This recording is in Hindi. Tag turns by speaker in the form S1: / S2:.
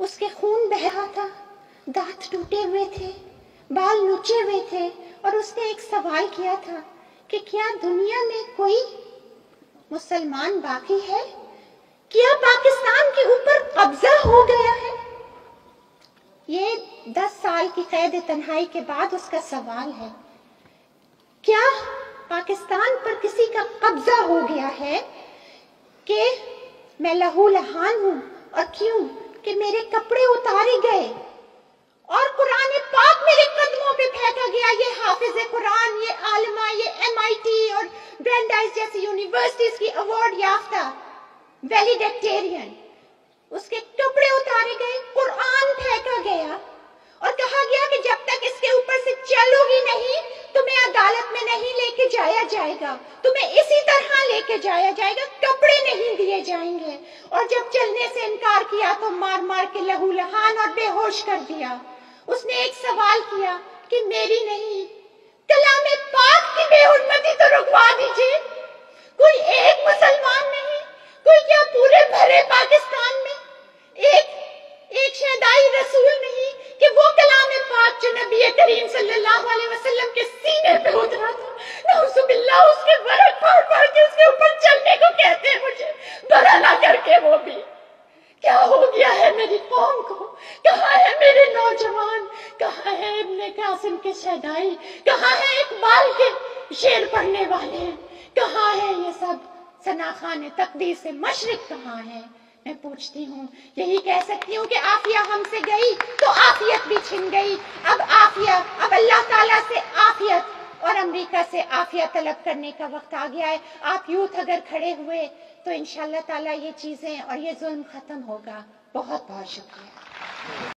S1: उसके खून बह रहा था। दांत टूटे हुए थे, बाल नुचे हुए थे और उसने एक सवाल किया था कि क्या दुनिया में कोई मुसलमान बाकी है? क्या पाकिस्तान के ऊपर कब्जा हो गया है? ये दस साल की कैद तन्हाई के बाद उसका सवाल है, क्या पाकिस्तान पर किसी का कब्जा हो गया है कि मैं लहू लहान हूँ और क्यों कि मेरे कपड़े उतारे गए। और कुरान पाक मेरे कदमों पे फेंका गया। ये हाफिज कुरान, ये आलमा, ये एमआईटी और ब्रेंडाइज जैसी यूनिवर्सिटीज की अवार्ड याफ्ता। वैलिडेटेरियन उसके टुकड़े उतारे जाया जाएगा। तुम्हें इसी तरह लेके जाया जाएगा। कपड़े नहीं दिए जाएँगे। और जब चलने से इनकार किया तो मार मार के लहू लहान और बेहोश कर दिया। उसने एक सवाल किया कि मेरी नहीं कलाम पाक की बेहुरमती तो रुकवा दीजिए। कोई एक मुसलमान नहीं, कोई क्या पूरे भरे पाकिस्तान में एक एक शहदाई रसूल नहीं कि वो कलाम पाक जो नबी करीम सल्लल्लाहु अलैहि वसल्लम के सीने पे उतरा था नौजुबिल्लाह उसके बरक फाड़ फाड़ के उसके ऊपर चलने को कहते हैं मुझे करके वो भी, क्या हो गया है मेरी कौम को? कहा है मेरे नौजवान? कहा है इब्ने कासिम के शहदाई? कहा है इकबाल के शेर पढ़ने वाले? कहा है ये सब सना खान तकदीर से मशरक कहाँ है? मैं पूछती हूँ, यही कह सकती हूँ कि आफिया हमसे गई तो आफियत भी छिन गई। अब आफिया, अब अल्लाह ताला से और अमेरिका से आफिया तलब करने का वक्त आ गया है। आप यूथ अगर खड़े हुए तो इनशाला ये चीज़ें और ये जुल्म खत्म होगा। बहुत बहुत शुक्रिया।